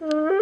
嗯。